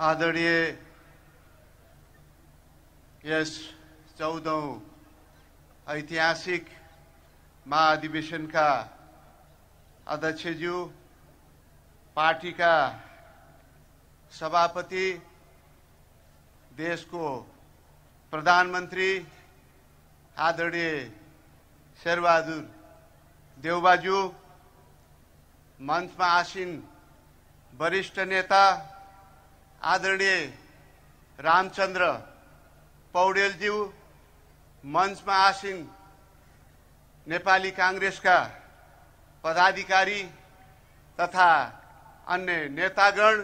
आदरणीय यस चौधौँ ऐतिहासिक महाधिवेशनका अध्यक्षज्यू पार्टीका सभापति देशको प्रधानमन्त्री आदरणीय शेरबहादुर देवबाजू मञ्चमा आसीन वरिष्ठ नेता आदरणीय रामचन्द्र पौडेलज्यू मञ्चमा आसीन नेपाली काङ्ग्रेसका पदाधिकारी तथा अन्य नेतागण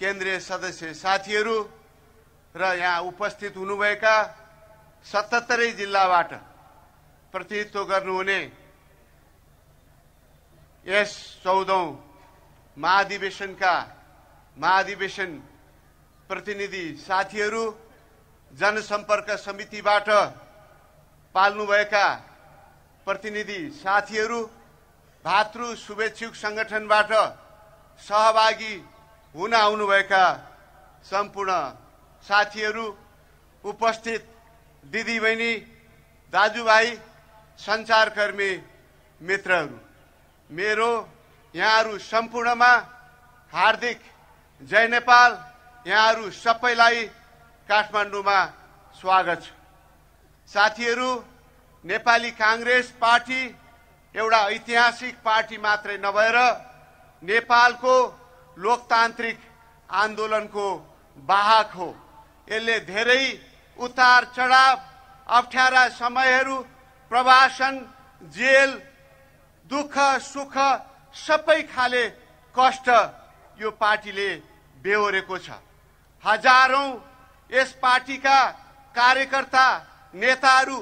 केन्द्रीय सदस्य साथीहरू र यहाँ उपस्थित हुनुभएका सतहत्तरै जिल्लाबाट प्रतिनिधित्व गर्नुहुने यस चौधौँ महाधिवेशनका महाधिवेशन प्रतिनिधि साथीहरू जनसम्पर्क समितिबाट पाल्नुभएका प्रतिनिधि साथीहरू भातृ शुभेच्छुक सङ्गठनबाट सहभागी हुन आउनुभएका सम्पूर्ण साथीहरू उपस्थित दिदीबहिनी दाजुभाइ सञ्चारकर्मी मित्रहरू। मेरो यहाँहरू सम्पूर्णमा हार्दिक जय नेपाल यहाँहरू सबैलाई काठमाडौँमा स्वागत छ। साथीहरू नेपाली काङ्ग्रेस पार्टी एउटा ऐतिहासिक पार्टी मात्रै नभएर नेपालको लोकतान्त्रिक आन्दोलनको वाहक हो। यसले धेरै उतार चढाव अप्ठ्यारा समयहरू प्रवासन जेल दुःख सुख सबै खाले कष्ट यो पार्टीले बेहोरेको छ। हजारौं यस पार्टीका कार्यकर्ता नेताहरू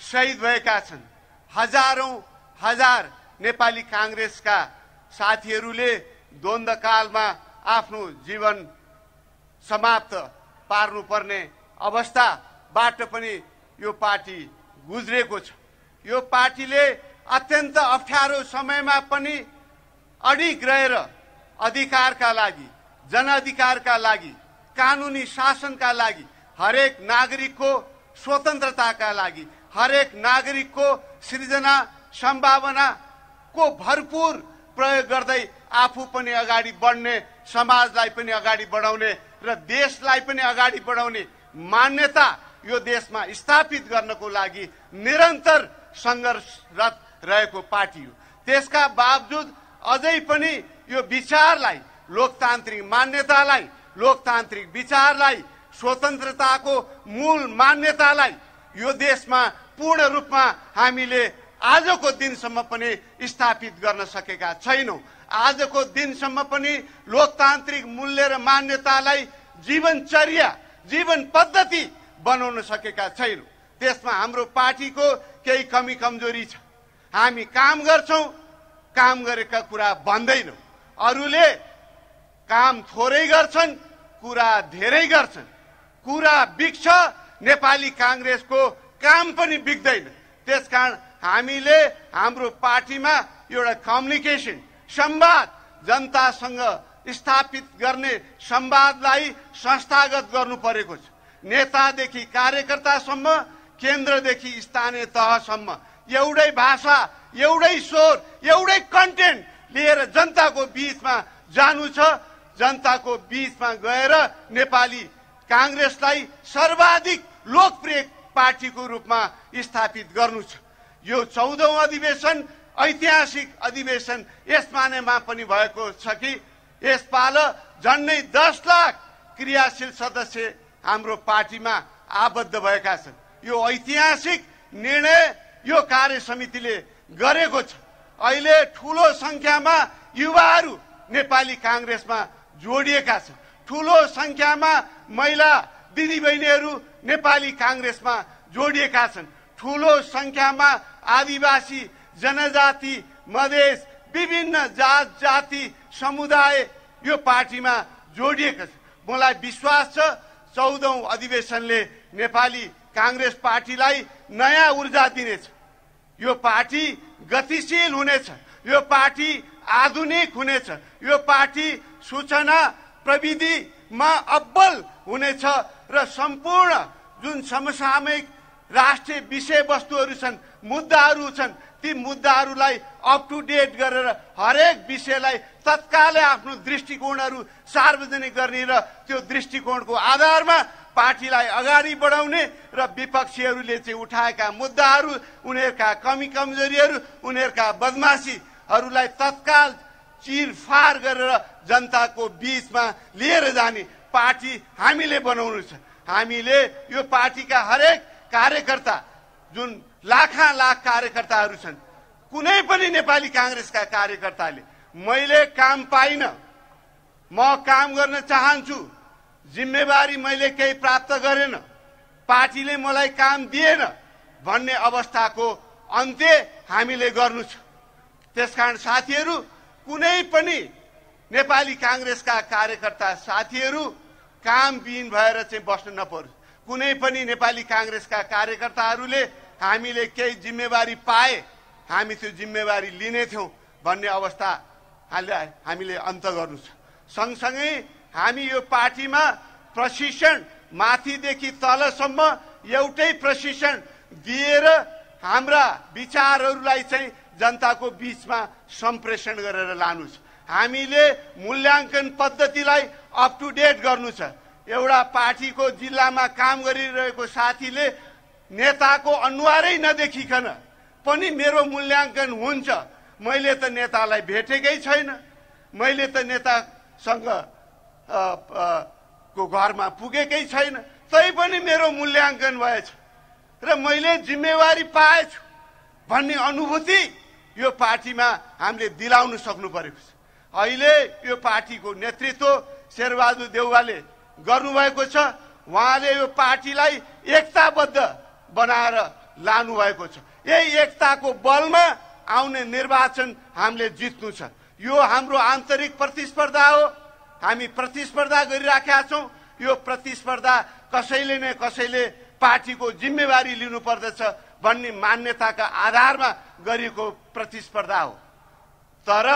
शहीद भएका छन्। हजारौं हजार नेपाली काङ्ग्रेसका साथीहरूले द्वन्द्वकालमा आफ्नो जीवन समाप्त पार्नुपर्ने अवस्थाबाट पनि यो पार्टी गुज्रेको छ। यो पार्टीले अत्यन्त अप्ठ्यारो समयमा पनि अडिग रहेर अधिकारका लागि जनअधिकारका लागि कानुनी शासनका लागि हरेक नागरिकको स्वतन्त्रताका लागि हरेक नागरिकको सृजना सम्भावनाको भरपुर प्रयोग गर्दै आफू पनि अगाडि बढ्ने समाजलाई पनि अगाडि बढाउने र देशलाई पनि अगाडि बढाउने मान्यता यो देशमा स्थापित गर्नको लागि निरन्तर सङ्घर्षरत रहेको पार्टी हो। त्यसका बावजुद अझै पनि यो विचारलाई लोकतान्त्रिक मान्यतालाई लोकतान्त्रिक विचारलाई स्वतन्त्रताको मूल मान्यतालाई यो देशमा पूर्ण रूपमा हामीले आजको दिनसम्म पनि स्थापित गर्न सकेका छैनौँ। आजको दिनसम्म पनि लोकतान्त्रिक मूल्य र मान्यतालाई जीवनचर्या जीवन पद्धति बनाउन सकेका छैनौँ। त्यसमा हाम्रो पार्टीको केही कमी कमजोरी छ। हामी काम गर्छौँ काम गरेका कुरा भन्दैनौँ। अरूले काम थोरै गर्छन् कुरा धेरै गर्छन्। कुरा बिग्छ नेपाली काङ्ग्रेसको काम पनि बिग्दैन त्यसकारण हामीले हाम्रो पार्टीमा एउटा कम्युनिकेसन संवाद जनतासँग स्थापित गर्ने संवादलाई संस्थागत गर्नु परेको छ। नेतादेखि कार्यकर्तासम्म केन्द्रदेखि स्थानीय तहसम्म। एउटै भाषा एउटै स्वर एउटै कन्टेन्ट लिएर जनताको बिचमा जानु छ। जनताको बिचमा गएर नेपाली काङ्ग्रेसलाई सर्वाधिक लोकप्रिय पार्टीको रूपमा स्थापित गर्नु छ। यो चौधौँ अधिवेशन ऐतिहासिक अधिवेशन यस मानेमा पनि भएको छ कि यसपाल झन्डै दस लाख क्रियाशील सदस्य हाम्रो पार्टीमा आबद्ध भएका छन्। यो ऐतिहासिक निर्णय यो कार्य समितिले गरेको छ। अहिले ठुलो संख्यामा युवाहरू नेपाली काङ्ग्रेसमा जोडिएका छन्। ठुलो संख्यामा महिला दिदीबहिनीहरू नेपाली काङ्ग्रेसमा जोडिएका छन्। ठुलो संख्यामा आदिवासी जनजाति मधेस विभिन्न जात जाति समुदाय यो पार्टीमा जोडिएका छन्। मलाई विश्वास छ चौधौँ अधिवेशनले नेपाली काङ्ग्रेस पार्टीलाई नयाँ ऊर्जा दिनेछ। यो पार्टी गतिशील हुनेछ। यो पार्टी आधुनिक हुनेछ। यो पार्टी सूचना प्रविधि प्रतिनिधिमा अब्बल हुनेछ र सम्पूर्ण जुन समसामयिक राष्ट्रिय विषयवस्तुहरू छन् मुद्दाहरू छन् ती मुद्दाहरूलाई अप टु डेट गरेर हरेक विषयलाई तत्कालै आफ्नो दृष्टिकोणहरू सार्वजनिक गर्ने र त्यो दृष्टिकोणको आधारमा पार्टीलाई अगाडि बढाउने र विपक्षीहरूले चाहिँ उठाएका मुद्दाहरू उनीहरूका कमी कमजोरीहरू उनीहरूका बदमासीहरूलाई तत्काल चिरफार गरेर जनताको बिचमा लिएर जाने पार्टी हामीले बनाउनु छ। हामीले यो पार्टीका हरेक कार्यकर्ता जुन लाखा लाख कार्यकर्ताहरू छन् कुनै पनि नेपाली काङ्ग्रेसका कार्यकर्ताले मैले काम पाइनँ म काम गर्न चाहन्छु जिम्मेवारी मैले केही प्राप्त गरेन। पार्टीले मलाई काम दिएन भन्ने अवस्थाको अन्त्य हामीले गर्नु छ। त्यसकारण साथीहरू कुनै पनि नेपाली काङ्ग्रेसका कार्यकर्ता साथीहरू कामविहीन भएर चाहिँ बस्नु नपरोस्। कुनै पनि नेपाली काङ्ग्रेसका कार्यकर्ताहरूले हामीले केही जिम्मेवारी पाए हामी त्यो जिम्मेवारी लिनेथ्यौँ भन्ने अवस्था हामीले अन्त गर्नु छ। सँगसँगै हामी यो पार्टीमा प्रशिक्षण माथिदेखि तलसम्म एउटै प्रशिक्षण दिएर हाम्रा विचारहरूलाई चाहिँ जनताको बिचमा सम्प्रेषण गरेर लानु छ। हामीले मूल्याङ्कन पद्धतिलाई अप टु डेट गर्नु छ। एउटा पार्टीको जिल्लामा काम गरिरहेको साथीले नेताको अनुहारै नदेखिकन पनि मेरो मूल्याङ्कन हुन्छ। मैले त नेतालाई भेटेकै छैन। मैले त नेतासँग को घरमा पुगेकै छैन तै पनि मेरो मूल्याङ्कन भएछ र मैले जिम्मेवारी पाएछु भन्ने अनुभूति यो पार्टीमा हामीले दिलाउन सक्नु परेको छ। अहिले यो पार्टीको नेतृत्व शेरबहादुर देउवाले गर्नुभएको छ उहाँले यो पार्टीलाई एकताबद्ध बनाएर लानुभएको छ। यही एकताको बलमा आउने निर्वाचन हामीले जित्नु छ। यो हाम्रो आन्तरिक प्रतिस्पर्धा हो। हामी प्रतिस्पर्धा गरिराखेका छौँ। यो प्रतिस्पर्धा कसैले नै कसैले पार्टीको जिम्मेवारी लिनु पर्दछ भन्ने मान्यताका आधारमा गरिएको प्रतिस्पर्धा हो। तर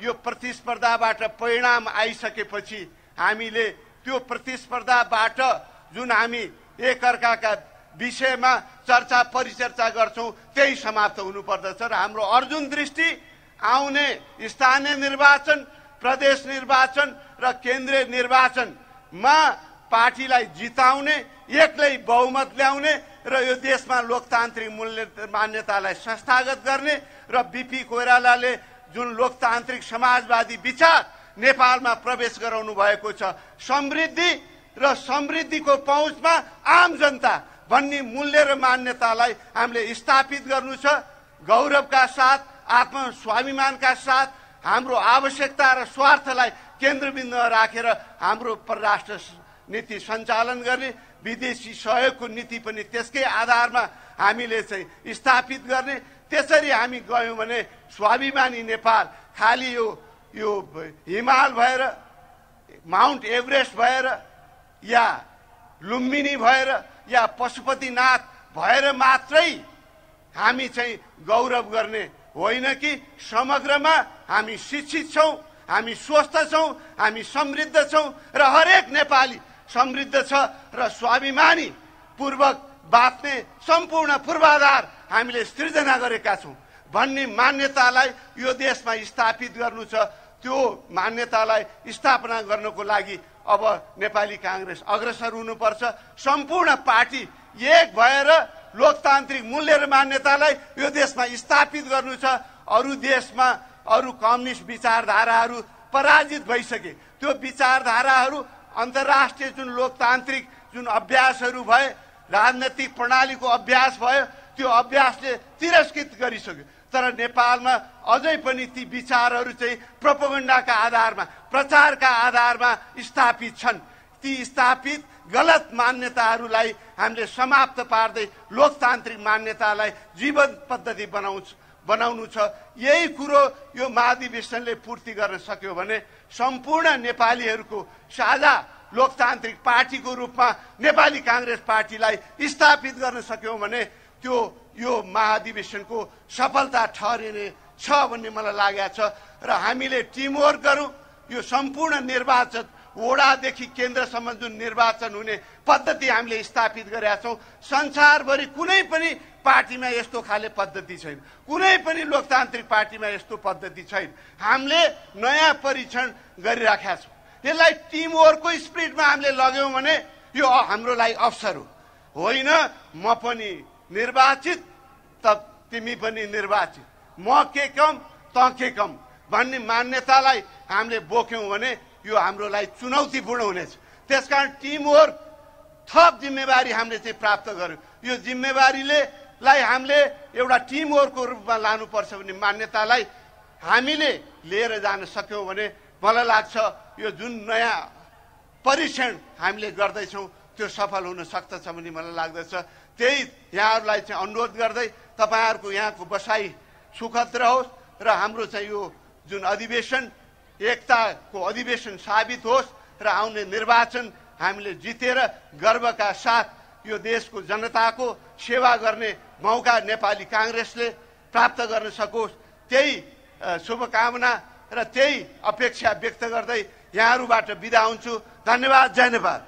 यो प्रतिस्पर्धाबाट परिणाम आइसकेपछि हामीले त्यो प्रतिस्पर्धाबाट जुन हामी एकअर्काका विषयमा चर्चा परिचर्चा गर्छौँ त्यही समाप्त हुनुपर्दछ र हाम्रो अर्जुन दृष्टि आउने स्थानीय निर्वाचन प्रदेश निर्वाचन र केन्द्रीय निर्वाचनमा पार्टीलाई जिताउने एक्लै बहुमत ल्याउने र यो देशमा लोकतान्त्रिक मूल्य मान्यतालाई संस्थागत गर्ने र बिपी कोइरालाले जुन लोकतान्त्रिक समाजवादी विचार नेपालमा प्रवेश गराउनु भएको छ समृद्धि र समृद्धिको पहुँचमा आम जनता भन्ने मूल्य र मान्यतालाई हामीले स्थापित गर्नु छ। गौरवका साथ आत्मस्वाभिमानका साथ हाम्रो आवश्यकता र स्वार्थलाई केन्द्रबिन्दुमा राखेर हाम्रो परराष्ट्र नीति सञ्चालन गर्ने विदेशी सहयोगको नीति पनि त्यसकै आधारमा हामीले चाहिँ स्थापित गर्ने। त्यसरी हामी गयौँ भने स्वाभिमानी नेपाल खालि यो यो हिमाल भएर माउन्ट एभरेस्ट भएर या लुम्बिनी भएर या पशुपतिनाथ भएर मात्रै हामी चाहिँ गौरव गर्ने होइन कि समग्रमा हामी शिक्षित छौँ। हामी स्वस्थ छौँ हामी समृद्ध छौँ र हरेक नेपाली समृद्ध छ र स्वाभिमानी पूर्वक बाँच्ने सम्पूर्ण पूर्वाधार हामीले सृजना गरेका छौँ। भन्ने मान्यतालाई यो देशमा स्थापित गर्नु छ त्यो मान्यतालाई स्थापना गर्नको लागि अब नेपाली काङ्ग्रेस अग्रसर हुनुपर्छ। सम्पूर्ण पार्टी एक भएर लोकतान्त्रिक मूल्य र मान्यतालाई यो देशमा स्थापित गर्नु छ। अरू देशमा अरू कम्युनिस्ट विचारधाराहरू पराजित भइसके। त्यो विचारधाराहरू अन्तर्राष्ट्रिय जुन लोकतान्त्रिक जुन अभ्यासहरू भए राजनैतिक प्रणालीको अभ्यास भयो त्यो अभ्यासले तिरस्कृत गरिसक्यो। तर नेपालमा अझै पनि ती विचारहरू चाहिँ प्रोपोगण्डाका आधारमा प्रचारका आधारमा स्थापित छन्। ती स्थापित गलत मान्यताहरूलाई हामीले समाप्त पार्दै लोकतान्त्रिक मान्यतालाई जीवन पद्धति बनाउँछ। बनाउनु छ। यही कुरो यो महाधिवेशनले पूर्ति गर्न सक्यो भने सम्पूर्ण नेपालीहरूको साझा लोकतान्त्रिक पार्टीको रूपमा नेपाली काङ्ग्रेस पार्टीलाई स्थापित गर्न सक्यौँ भने त्यो यो महाधिवेशनको सफलता ठहरिने छ भन्ने मलाई लागेको छ। र हामीले टिमवर्क गरौँ। यो सम्पूर्ण निर्वाचन वडादेखि केन्द्रसम्म जुन निर्वाचन हुने पद्धति हामीले स्थापित गरेका छौँ। संसारभरि कुनै पनि पार्टीमा यस्तो खाले पद्धति छैन। कुनै पनि लोकतान्त्रिक पार्टीमा यस्तो पद्धति छैन। हामीले नयाँ परीक्षण गरिराखेका छौँ। यसलाई टिमवर्कको स्पिरिटमा हामीले लग्यौँ भने यो हाम्रो लागि अवसर होइन म पनि निर्वाचित त तिमी पनि निर्वाचित। म के कम त के कम भन्ने मान्यतालाई हामीले बोक्यौँ भने यो हाम्रो लागि चुनौतीपूर्ण हुनेछ। त्यसकारण टिमवर्क थप जिम्मेवारी हामीले चाहिँ प्राप्त गर्यौँ। यो जिम्मेवारीले लाई हामीले एउटा टिमवर्कको रूपमा लानुपर्छ भन्ने मान्यतालाई हामीले लिएर जान सक्यौँ भने मलाई लाग्छ यो जुन नयाँ परीक्षण हामीले गर्दैछौँ त्यो सफल हुन सक्दछ भन्ने मलाई लाग्दछ। त्यही यहाँहरूलाई चाहिँ अनुरोध गर्दै तपाईँहरूको यहाँको बसाइ सुखद रहोस् र हाम्रो चाहिँ यो जुन अधिवेशन एकताको अधिवेशन साबित होस् र आउने निर्वाचन हामीले जितेर गर्वका साथ यो देशको जनताको सेवा गर्ने मौका नेपाली काङ्ग्रेसले प्राप्त गर्न सकोस्। त्यही शुभकामना र त्यही अपेक्षा व्यक्त गर्दै यहाँहरूबाट बिदा हुन्छु। धन्यवाद जय नेपाल।